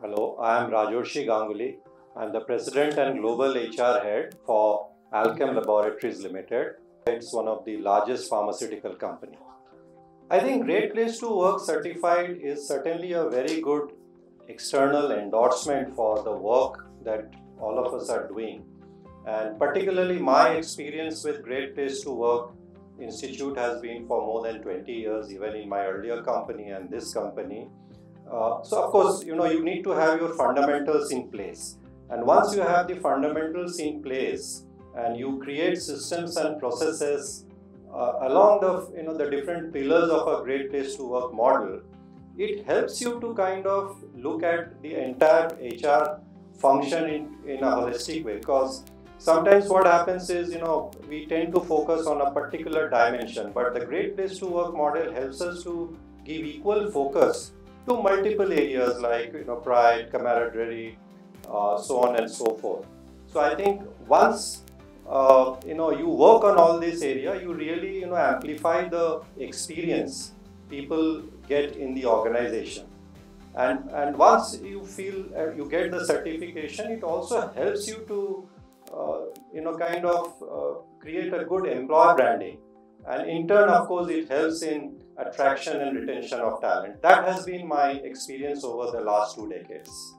Hello, I am Rajorshi Ganguli. I'm the President and Global HR Head for Alkem Laboratories Limited. It's one of the largest pharmaceutical company. I think Great Place to Work certified is certainly a very good external endorsement for the work that all of us are doing. And particularly my experience with Great Place to Work Institute has been for more than 20 years, even in my earlier company and this company. Uh, so of course, you know, you need to have your fundamentals in place. And once you have the fundamentals in place and you create systems and processes uh, along the, you know, the different pillars of a great place to work model, it helps you to kind of look at the entire HR function in, in a holistic way because sometimes what happens is you know we tend to focus on a particular dimension but the great place to work model helps us to give equal focus to multiple areas like you know pride camaraderie uh, so on and so forth so i think once uh, you know you work on all this area you really you know amplify the experience people get in the organization and and once you feel uh, you get the certification it also helps you to uh, you know, kind of uh, create a good employer branding. And in turn, of course, it helps in attraction and retention of talent. That has been my experience over the last two decades.